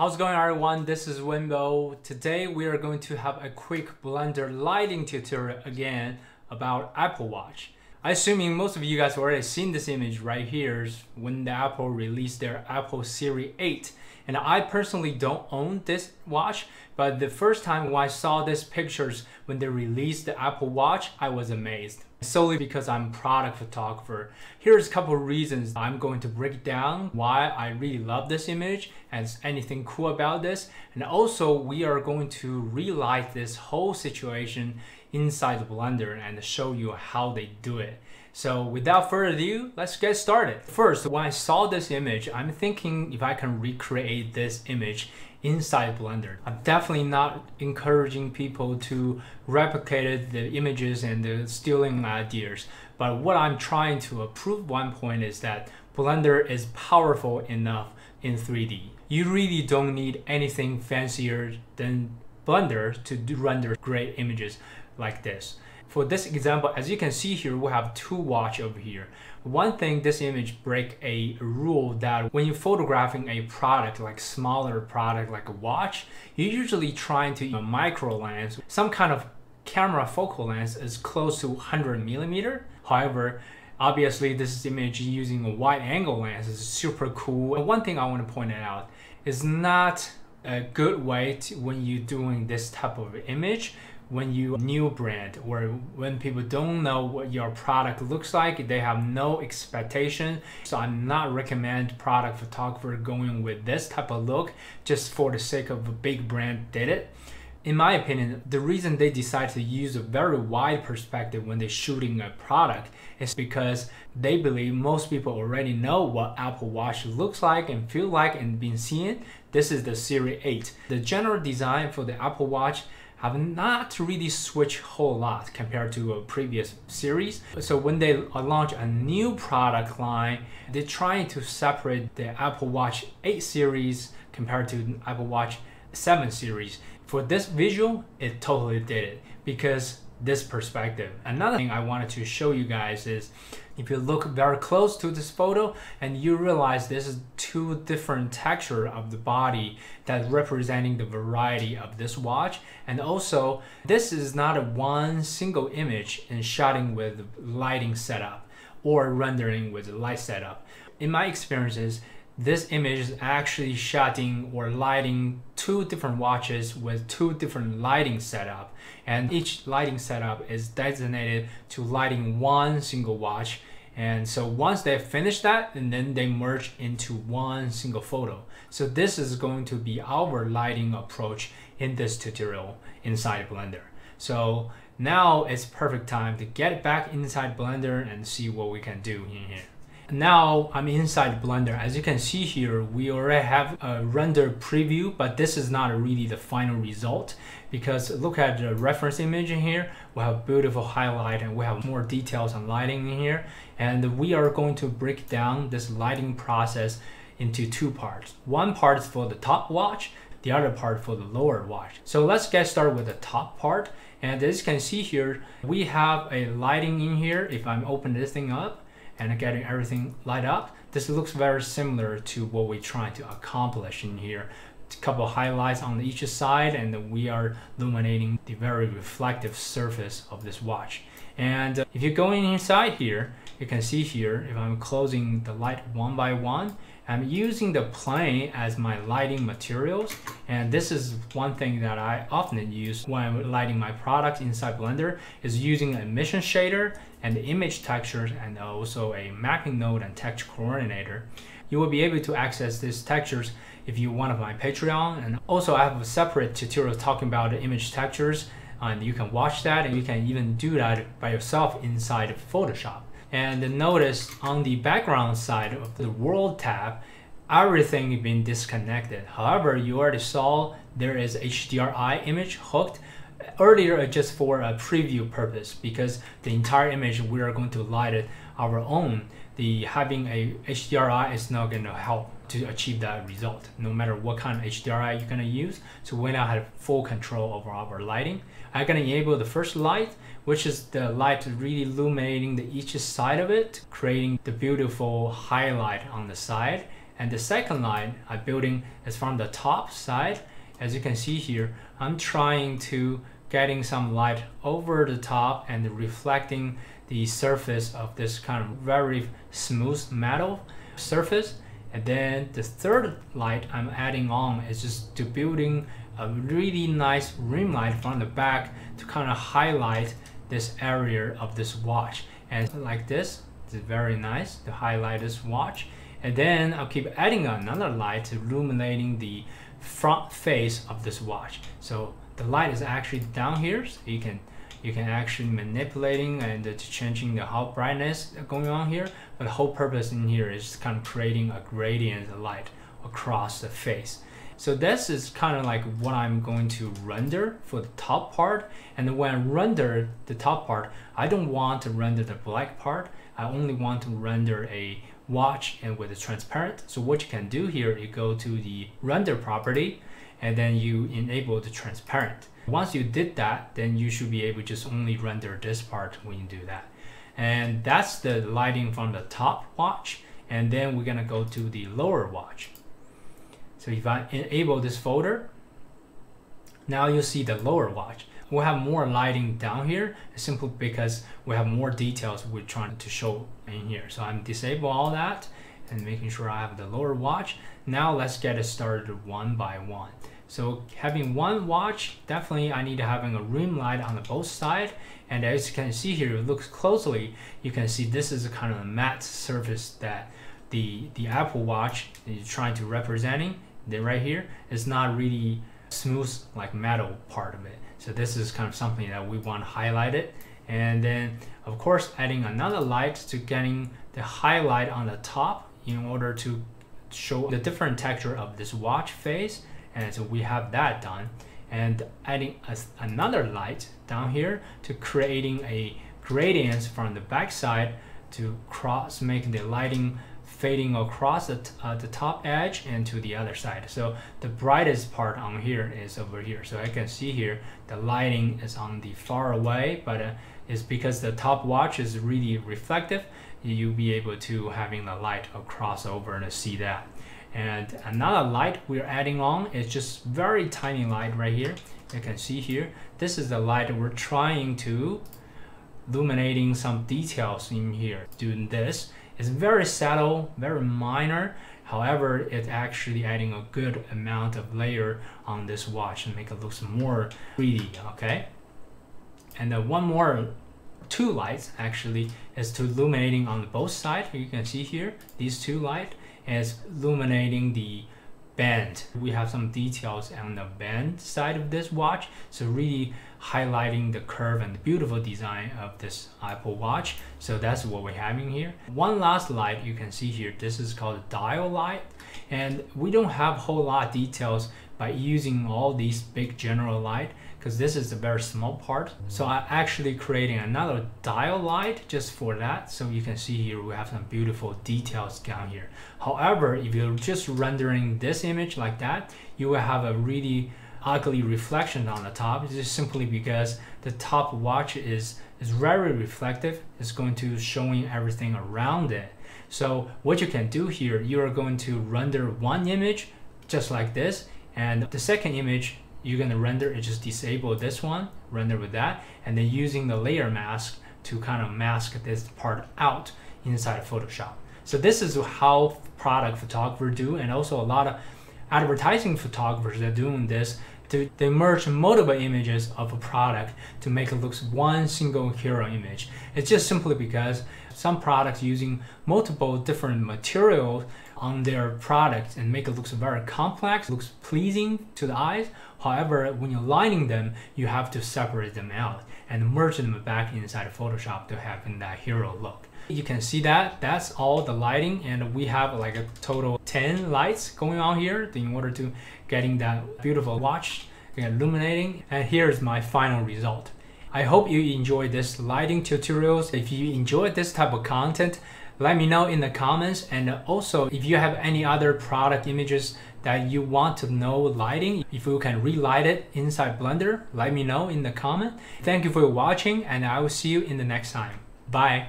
How's it going everyone? This is Wenbo. Today we are going to have a quick Blender lighting tutorial again about Apple Watch. I assuming most of you guys already seen this image right here when the Apple released their Apple Series 8. And I personally don't own this watch, but the first time when I saw these pictures when they released the Apple Watch, I was amazed. Solely because I'm product photographer. Here's a couple reasons I'm going to break down why I really love this image and anything cool about this. And also we are going to relight this whole situation inside the Blender and show you how they do it. So without further ado, let's get started. First, when I saw this image, I'm thinking if I can recreate this image inside Blender. I'm definitely not encouraging people to replicate the images and the stealing ideas. But what I'm trying to prove one point is that Blender is powerful enough in 3D. You really don't need anything fancier than Blender to render great images like this. For this example, as you can see here, we have two watch over here. One thing, this image break a rule that when you're photographing a product, like smaller product like a watch, you're usually trying to use a micro lens. Some kind of camera focal length is close to 100 millimeter. However, obviously this image using a wide angle lens is super cool. And one thing I want to point out is not a good way to, when you're doing this type of image when you new brand or when people don't know what your product looks like they have no expectation so i'm not recommend product photographer going with this type of look just for the sake of a big brand did it in my opinion, the reason they decide to use a very wide perspective when they're shooting a product is because they believe most people already know what Apple Watch looks like and feel like and been seeing. This is the Series 8. The general design for the Apple Watch have not really switched whole lot compared to a previous series. So when they launch a new product line, they're trying to separate the Apple Watch 8 series compared to Apple Watch 7 series. For this visual, it totally did it because this perspective. Another thing I wanted to show you guys is if you look very close to this photo and you realize this is two different texture of the body that representing the variety of this watch and also this is not a one single image in shooting with lighting setup or rendering with light setup. In my experiences, this image is actually shooting or lighting two different watches with two different lighting setup and each lighting setup is designated to lighting one single watch and so once they finish that and then they merge into one single photo. So this is going to be our lighting approach in this tutorial inside blender. So now it's perfect time to get back inside blender and see what we can do in here now I'm inside Blender. As you can see here, we already have a render preview, but this is not really the final result because look at the reference image in here. We have beautiful highlight and we have more details on lighting in here. And we are going to break down this lighting process into two parts. One part is for the top watch, the other part for the lower watch. So let's get started with the top part. And as you can see here, we have a lighting in here. If I'm open this thing up, and getting everything light up. This looks very similar to what we're trying to accomplish in here. A couple highlights on each side and we are illuminating the very reflective surface of this watch. And uh, if you're going inside here, you can see here, if I'm closing the light one by one, I'm using the plane as my lighting materials. And this is one thing that I often use when I'm lighting my product inside Blender is using an emission shader and image textures and also a mapping node and texture coordinator. You will be able to access these textures if you want of my Patreon. And also I have a separate tutorial talking about image textures and you can watch that and you can even do that by yourself inside Photoshop. And notice on the background side of the world tab, everything been disconnected. However, you already saw there is HDRI image hooked earlier uh, just for a preview purpose because the entire image we are going to light it our own. The having a HDRI is not going to help to achieve that result, no matter what kind of HDRI you're to use. So we now have full control over our lighting. I can enable the first light, which is the light really illuminating the each side of it, creating the beautiful highlight on the side. And the second light I'm building is from the top side. As you can see here, I'm trying to getting some light over the top and reflecting the surface of this kind of very smooth metal surface. And then the third light I'm adding on is just to building a really nice rim light from the back to kind of highlight this area of this watch. And like this, it's very nice to highlight this watch. And then I'll keep adding another light illuminating the front face of this watch. So the light is actually down here, so you can you can actually manipulating and uh, changing the hot brightness going on here. But the whole purpose in here is kind of creating a gradient light across the face. So this is kind of like what I'm going to render for the top part. And when I render the top part, I don't want to render the black part. I only want to render a watch and with a transparent. So what you can do here, you go to the render property and then you enable the transparent. Once you did that, then you should be able to just only render this part when you do that. And that's the lighting from the top watch. And then we're gonna go to the lower watch. So if I enable this folder, now you see the lower watch. We'll have more lighting down here simply because we have more details we're trying to show in here. So I'm disable all that and making sure I have the lower watch. Now let's get it started one by one. So having one watch, definitely I need to having a rim light on the both side. And as you can see here, it looks closely, you can see this is a kind of a matte surface that the, the Apple Watch is trying to representing. Then right here, it's not really smooth like metal part of it. So this is kind of something that we want highlighted. And then of course, adding another light to getting the highlight on the top in order to show the different texture of this watch face. And so we have that done. And adding a, another light down here to creating a gradient from the back side to cross make the lighting fading across the, uh, the top edge and to the other side. So the brightest part on here is over here. So I can see here the lighting is on the far away but uh, it's because the top watch is really reflective you'll be able to having the light across over and see that and another light we're adding on is just very tiny light right here. You can see here. This is the light we're trying to illuminating some details in here. Doing this is very subtle, very minor. However, it's actually adding a good amount of layer on this watch and make it look more 3D, okay? And then one more two lights actually is to illuminating on both sides. You can see here, these two lights is illuminating the band. We have some details on the band side of this watch. So really highlighting the curve and the beautiful design of this Apple Watch. So that's what we're having here. One last light you can see here, this is called dial light. And we don't have a whole lot of details by using all these big general light because this is a very small part. So I'm actually creating another dial light just for that. So you can see here we have some beautiful details down here. However, if you're just rendering this image like that, you will have a really ugly reflection on the top. Just simply because the top watch is, is very reflective. It's going to showing everything around it. So what you can do here, you are going to render one image just like this. And the second image you're gonna render it just disable this one render with that and then using the layer mask to kind of mask this part out inside of Photoshop. So this is how product photographers do and also a lot of advertising photographers are doing this to they merge multiple images of a product to make it look one single hero image it's just simply because some products using multiple different materials on their product and make it look very complex, looks pleasing to the eyes. However, when you're lining them, you have to separate them out and merge them back inside Photoshop to have that hero look. You can see that, that's all the lighting and we have like a total 10 lights going on here in order to getting that beautiful watch illuminating. And here's my final result. I hope you enjoyed this lighting tutorials. If you enjoyed this type of content, let me know in the comments and also if you have any other product images that you want to know lighting if you can relight it inside blender let me know in the comment thank you for watching and i will see you in the next time bye